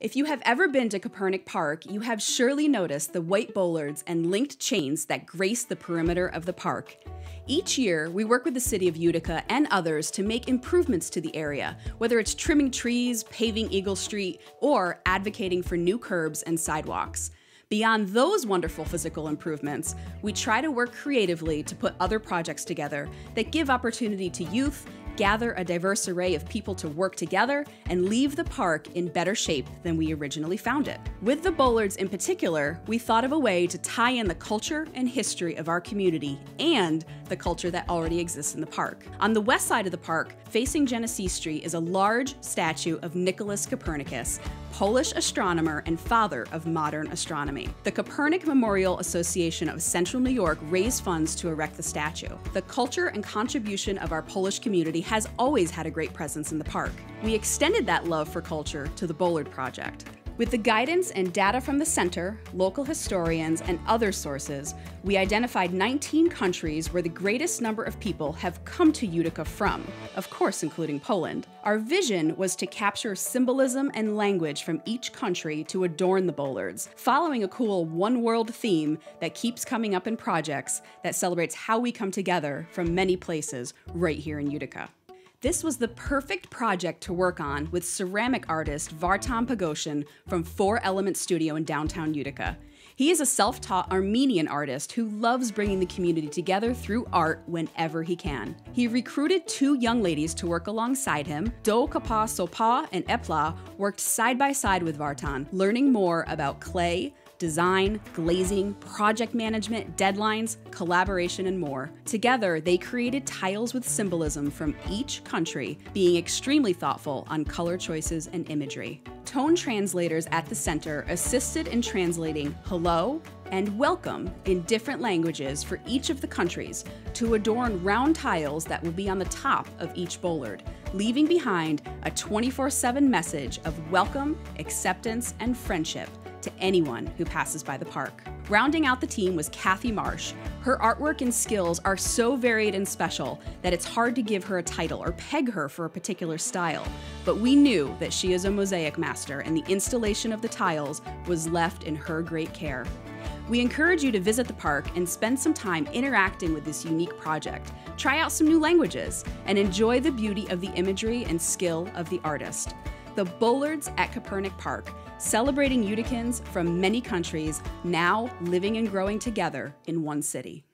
If you have ever been to Kopernik Park, you have surely noticed the white bollards and linked chains that grace the perimeter of the park. Each year, we work with the city of Utica and others to make improvements to the area, whether it's trimming trees, paving Eagle Street, or advocating for new curbs and sidewalks. Beyond those wonderful physical improvements, we try to work creatively to put other projects together that give opportunity to youth gather a diverse array of people to work together, and leave the park in better shape than we originally found it. With the Bollards in particular, we thought of a way to tie in the culture and history of our community and the culture that already exists in the park. On the west side of the park, facing Genesee Street, is a large statue of Nicholas Copernicus, Polish astronomer and father of modern astronomy. The Kopernik Memorial Association of Central New York raised funds to erect the statue. The culture and contribution of our Polish community has always had a great presence in the park. We extended that love for culture to the Bollard Project. With the guidance and data from the center, local historians, and other sources, we identified 19 countries where the greatest number of people have come to Utica from, of course, including Poland. Our vision was to capture symbolism and language from each country to adorn the bollards, following a cool one world theme that keeps coming up in projects that celebrates how we come together from many places right here in Utica. This was the perfect project to work on with ceramic artist Vartan Pagoshin from Four Element Studio in downtown Utica. He is a self taught Armenian artist who loves bringing the community together through art whenever he can. He recruited two young ladies to work alongside him. Do Kapa Sopa and Epla worked side by side with Vartan, learning more about clay, design, glazing, project management, deadlines, collaboration, and more. Together, they created tiles with symbolism from each country, being extremely thoughtful on color choices and imagery. Tone translators at the center assisted in translating hello and welcome in different languages for each of the countries to adorn round tiles that will be on the top of each bollard, leaving behind a 24 7 message of welcome, acceptance, and friendship to anyone who passes by the park. Rounding out the team was Kathy Marsh. Her artwork and skills are so varied and special that it's hard to give her a title or peg her for a particular style. But we knew that she is a mosaic master, and the installation of the tiles was left in her great care. We encourage you to visit the park and spend some time interacting with this unique project. Try out some new languages and enjoy the beauty of the imagery and skill of the artist. The Bollards at Kopernik Park celebrating Uticans from many countries now living and growing together in one city.